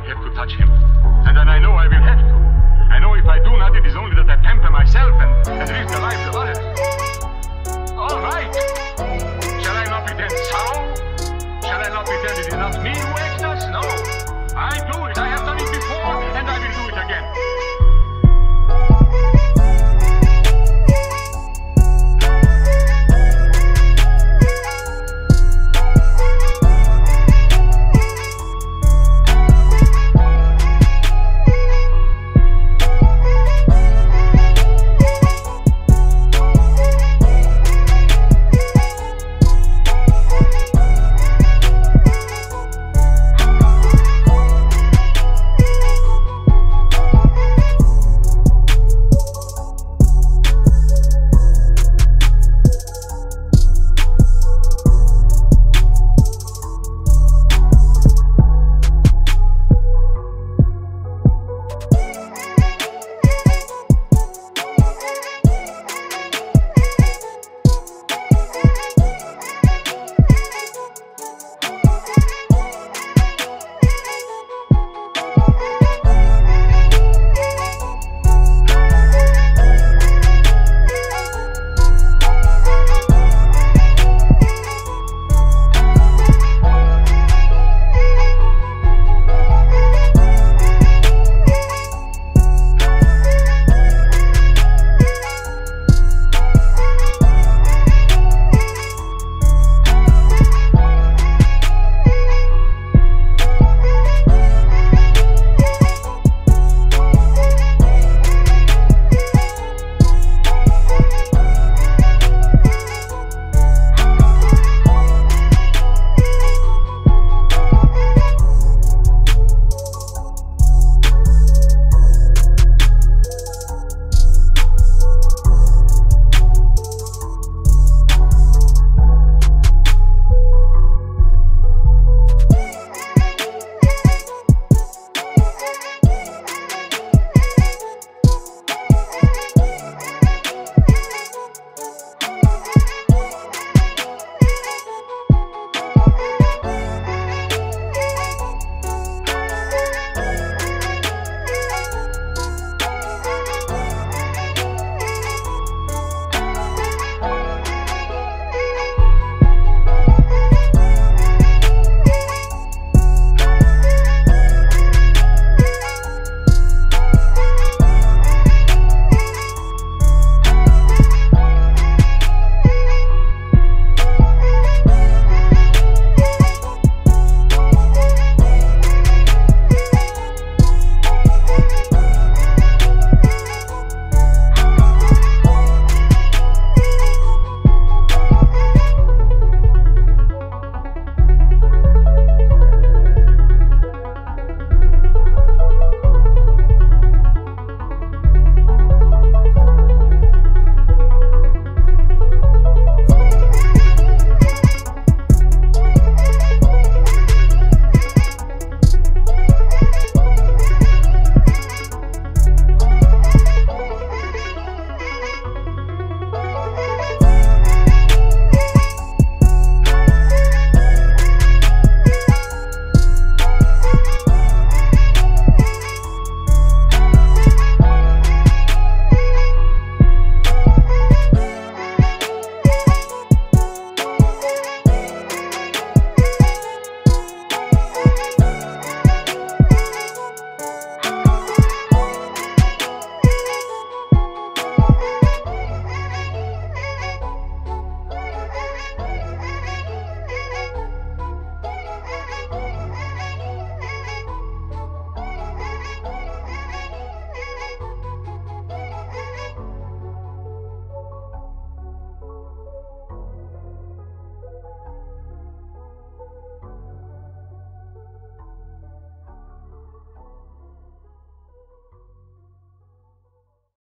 not have to touch him. And then I know I will have to. I know if I do not, it is only that I pamper myself and, and risk the lives of others. All right!